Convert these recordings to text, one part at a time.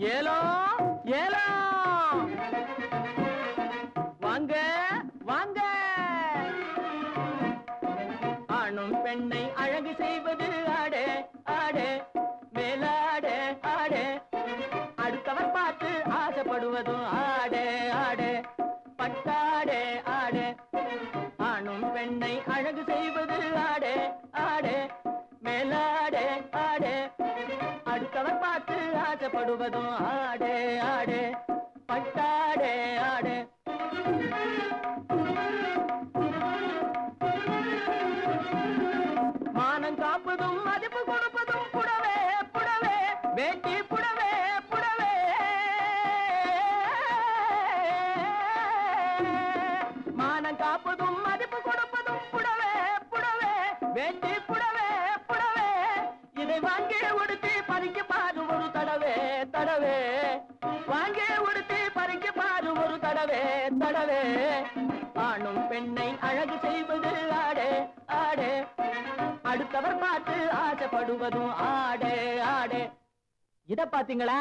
ஏலோ ஏலோ. வாங்க வாங்க. ஆணும் பெண்ணை அழகு செய்வது ஆடே ஆடே. மேலாடே ஆடே. அடுத்தவர் பார்த்து ஆசைப்படுவதும் ஆடே ஆடே. பட்டாடே ஆடே. ஆணும் பெண்ணை அழகு செய்வது ஆடே. படுவதும் ஆடே ஆடே பட்டாடே ஆடே. மானம் காப்பதும் மதிப்பு கொடுப்பதும் புடவே புடவே வேட்டி புடவே புடவே. மானம் காப்பதும் மதிப்பு கொடுப்பதும் புடவே புடவே வேட்டி புடவே. தடவே. தடவே வாங்கி உடுத்தி பறிக்க பாரு ஒரு தடவே தடவே. ஆணும் பெண்ணை அழகு செய்வது ஆடே ஆடே. அடுத்தவர் பார்த்து ஆசைப்படுவதும் ஆடே ஆடே. இத பாத்தீங்களா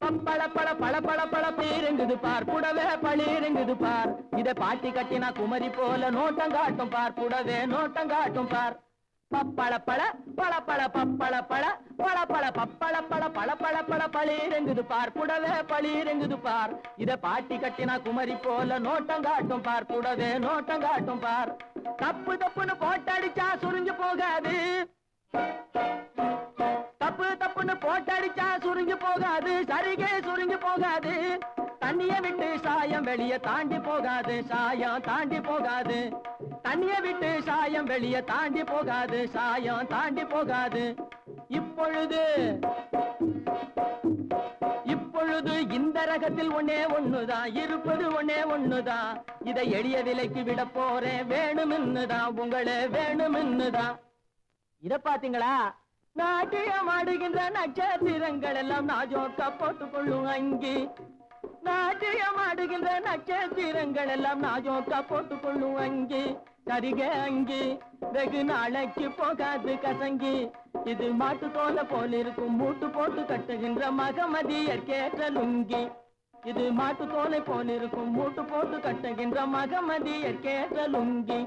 பப்பள பழ பழ பழ பழ பேருங்குது பார். புடவே பழிருங்குது பார். இத பாட்டி கட்டினா குமரி போல நோட்டம் காட்டும் பார். புடவே நோட்டம் காட்டும் பார். பப்பள பழ பழ பழ பப்பள பழ பழ பழ பப்பள பழ பழ பழ பழ பளிருங்குது பார் புடவே பளிருங்குது பார். இத பாட்டி கட்டினா குமரி போல நோட்டம் காட்டும் பார் புடவே நோட்டம் காட்டும் பார். தப்பு தப்புன்னு போட்டடிச்சா சுருங்கி போகாது. தப்பு தப்புன்னு போட்டடிச்சா சுருங்கி போகாது. சரிகே சுருங்கி போகாது. தண்ணிய விட்டு சாயம் வெளிய தாண்டி போகாது சாயம் தாண்டி போகாது. தண்ணிய விட்டு சாயம் வெளிய தாண்டி போகாது சாயம் தாண்டி போகாது. இப்பொழுது இப்பொழுது இந்த ரகத்தில் ஒன்னே ஒண்ணுதான் இருப்பது ஒன்னே ஒண்ணுதான் இதை எளிய விலைக்கு விட போறேன். வேணுமின்னுதான் உங்களே வேணுமின்னுதான் இத பாத்தீங்களா நாட்டியம் ஆடுகின்ற நட்சத்திரங்கள் எல்லாம் நாஜோக்கா போட்டுக் கொள்ளும் அங்கி. நாட்டியம் ஆடுகின்ற நட்சத்திரங்கள் எல்லாம் நாஜோக்கா போட்டுக் கொள்ளும் அங்கி சரிக அங்கி வெகு நாளைக்கு போகாது கசங்கி. இது மாட்டு தோலை போல இருக்கும் மூட்டு போட்டு கட்டுகின்ற மகமதியர் கேட்ட லுங்கி. இது மாட்டு தோலை போல இருக்கும் மூட்டு போட்டு கட்டுகின்ற மகமதியர் கேட்ட லுங்கி.